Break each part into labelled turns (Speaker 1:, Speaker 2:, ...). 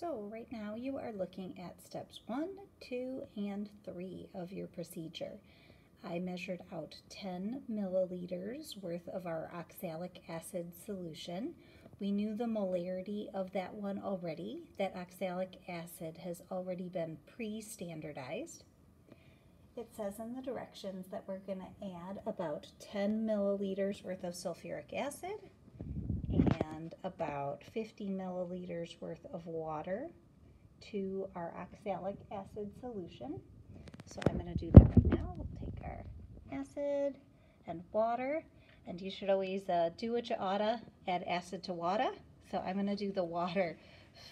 Speaker 1: So right now you are looking at steps one, two, and three of your procedure. I measured out 10 milliliters worth of our oxalic acid solution. We knew the molarity of that one already. That oxalic acid has already been pre-standardized. It says in the directions that we're going to add about 10 milliliters worth of sulfuric acid and about 50 milliliters worth of water to our oxalic acid solution. So I'm going to do that right now. We'll take our acid and water, and you should always uh, do what you oughta, add acid to water. So I'm going to do the water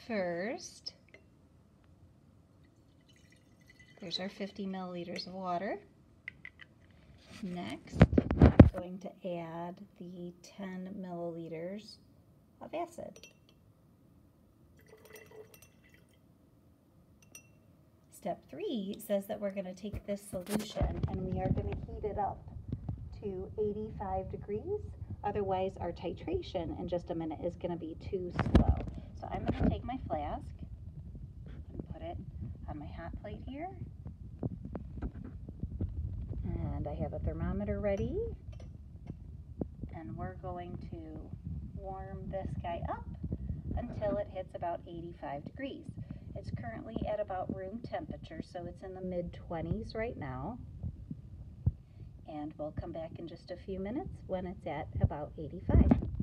Speaker 1: first. There's our 50 milliliters of water. Next, I'm going to add the 10 milliliters of acid. Step three says that we're going to take this solution and we are going to heat it up to 85 degrees. Otherwise, our titration in just a minute is going to be too slow. So I'm going to take my flask and put it on my hot plate here. And I have a thermometer ready. And we're going to warm this guy up until it hits about 85 degrees. It's currently at about room temperature, so it's in the mid 20s right now. And we'll come back in just a few minutes when it's at about 85.